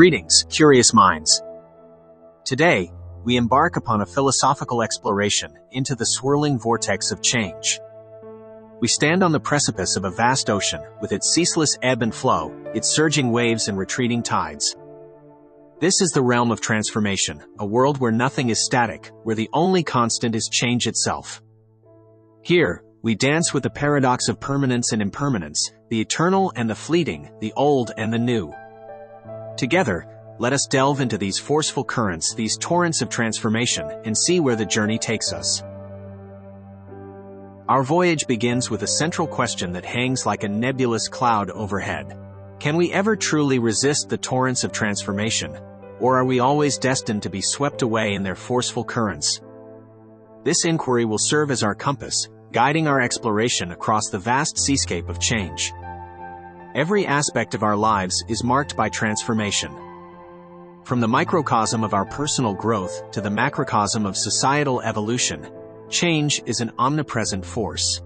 Greetings, curious minds. Today, we embark upon a philosophical exploration into the swirling vortex of change. We stand on the precipice of a vast ocean with its ceaseless ebb and flow, its surging waves and retreating tides. This is the realm of transformation, a world where nothing is static, where the only constant is change itself. Here, we dance with the paradox of permanence and impermanence, the eternal and the fleeting, the old and the new. Together, let us delve into these forceful currents, these torrents of transformation, and see where the journey takes us. Our voyage begins with a central question that hangs like a nebulous cloud overhead. Can we ever truly resist the torrents of transformation, or are we always destined to be swept away in their forceful currents? This inquiry will serve as our compass, guiding our exploration across the vast seascape of change. Every aspect of our lives is marked by transformation. From the microcosm of our personal growth to the macrocosm of societal evolution, change is an omnipresent force.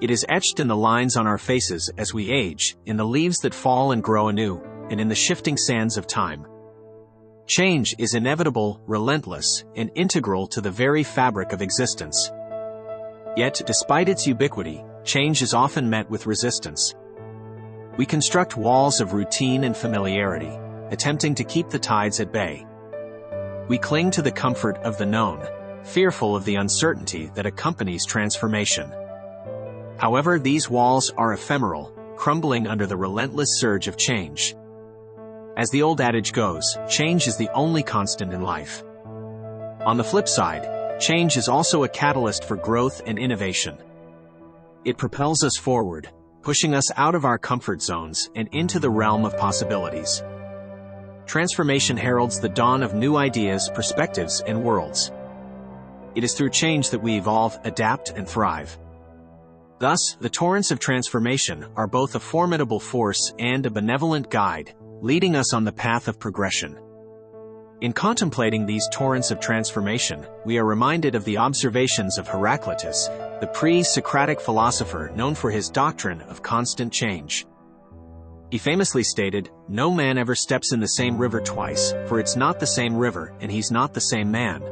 It is etched in the lines on our faces as we age, in the leaves that fall and grow anew, and in the shifting sands of time. Change is inevitable, relentless, and integral to the very fabric of existence. Yet, despite its ubiquity, change is often met with resistance. We construct walls of routine and familiarity, attempting to keep the tides at bay. We cling to the comfort of the known, fearful of the uncertainty that accompanies transformation. However, these walls are ephemeral, crumbling under the relentless surge of change. As the old adage goes, change is the only constant in life. On the flip side, change is also a catalyst for growth and innovation. It propels us forward, pushing us out of our comfort zones and into the realm of possibilities. Transformation heralds the dawn of new ideas, perspectives, and worlds. It is through change that we evolve, adapt, and thrive. Thus, the torrents of transformation are both a formidable force and a benevolent guide, leading us on the path of progression. In contemplating these torrents of transformation, we are reminded of the observations of Heraclitus, the pre-Socratic philosopher known for his doctrine of constant change. He famously stated, No man ever steps in the same river twice, for it's not the same river and he's not the same man.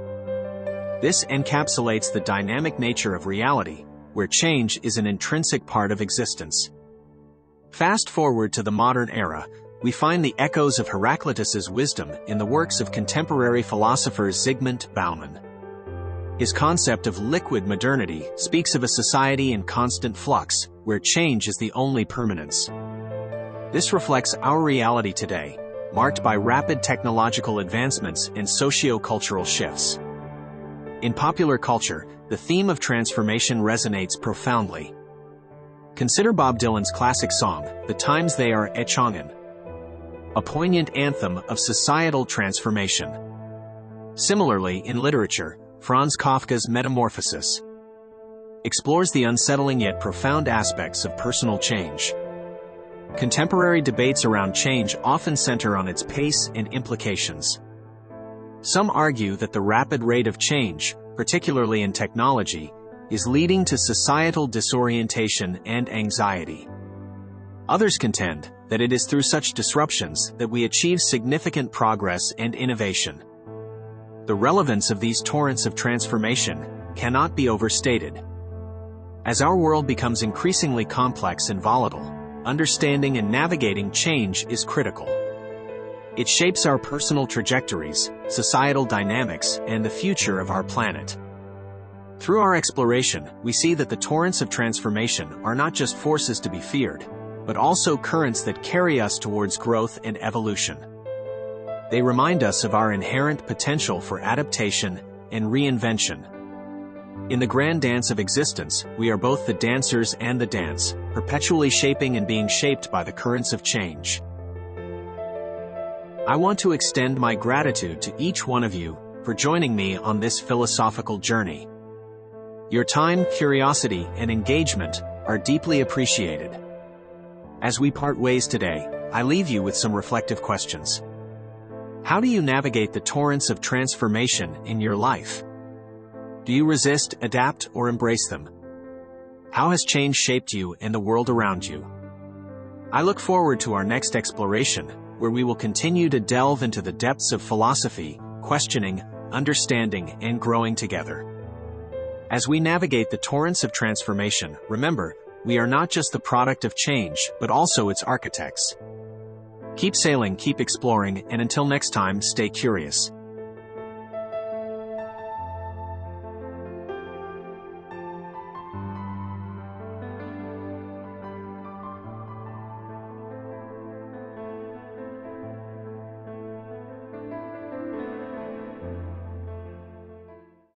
This encapsulates the dynamic nature of reality, where change is an intrinsic part of existence. Fast forward to the modern era, we find the echoes of Heraclitus's wisdom in the works of contemporary philosopher Zygmunt Bauman. His concept of liquid modernity speaks of a society in constant flux, where change is the only permanence. This reflects our reality today, marked by rapid technological advancements and socio-cultural shifts. In popular culture, the theme of transformation resonates profoundly. Consider Bob Dylan's classic song, The Times They Are a-Changin', a poignant anthem of societal transformation. Similarly, in literature, Franz Kafka's Metamorphosis explores the unsettling yet profound aspects of personal change. Contemporary debates around change often center on its pace and implications. Some argue that the rapid rate of change, particularly in technology, is leading to societal disorientation and anxiety. Others contend that it is through such disruptions that we achieve significant progress and innovation. The relevance of these torrents of transformation cannot be overstated. As our world becomes increasingly complex and volatile, understanding and navigating change is critical. It shapes our personal trajectories, societal dynamics, and the future of our planet. Through our exploration, we see that the torrents of transformation are not just forces to be feared, but also currents that carry us towards growth and evolution. They remind us of our inherent potential for adaptation and reinvention. In the grand dance of existence, we are both the dancers and the dance, perpetually shaping and being shaped by the currents of change. I want to extend my gratitude to each one of you for joining me on this philosophical journey. Your time, curiosity, and engagement are deeply appreciated. As we part ways today, I leave you with some reflective questions. How do you navigate the torrents of transformation in your life? Do you resist, adapt, or embrace them? How has change shaped you and the world around you? I look forward to our next exploration, where we will continue to delve into the depths of philosophy, questioning, understanding, and growing together. As we navigate the torrents of transformation, remember, we are not just the product of change, but also its architects. Keep sailing, keep exploring, and until next time, stay curious.